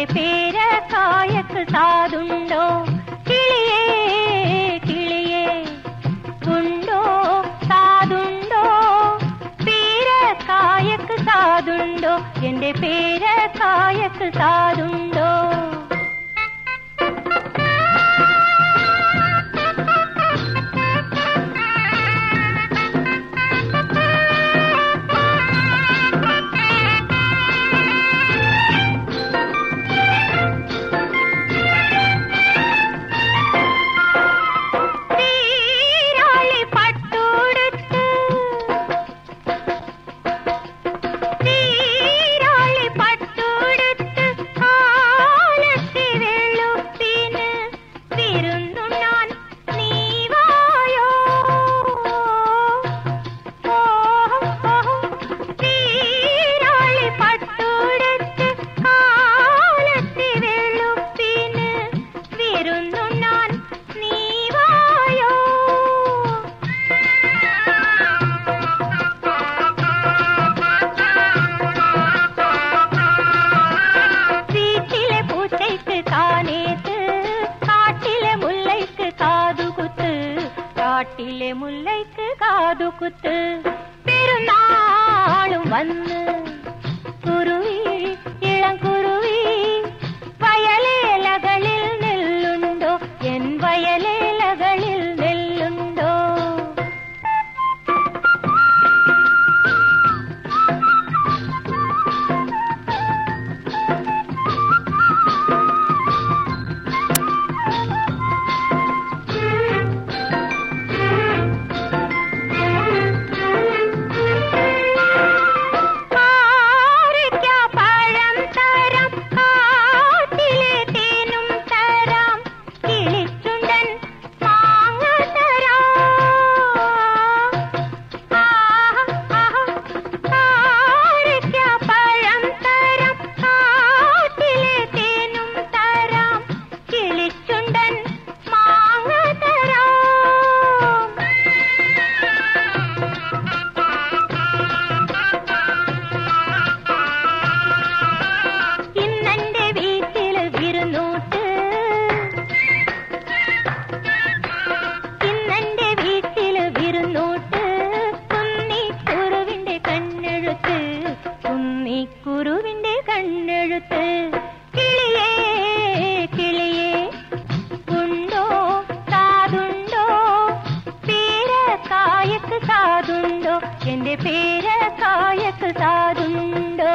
നിന്റെ പേര് കായക്ക് സാധുണ്ടോ കിളിയേ കിളിയേ ഉണ്ടോ? സാധുണ്ടോ പേര് കായക്ക് സാധുണ്ടോ എന്റെ പേര് കായക്ക് സാധുണ്ടോ காட்டிலே முல்லைக்கு காது குத்து. பெருநாளும் வந்து സാധുണ്ടോ എന്റെ പേര് കായക്ക് സാധുണ്ടോ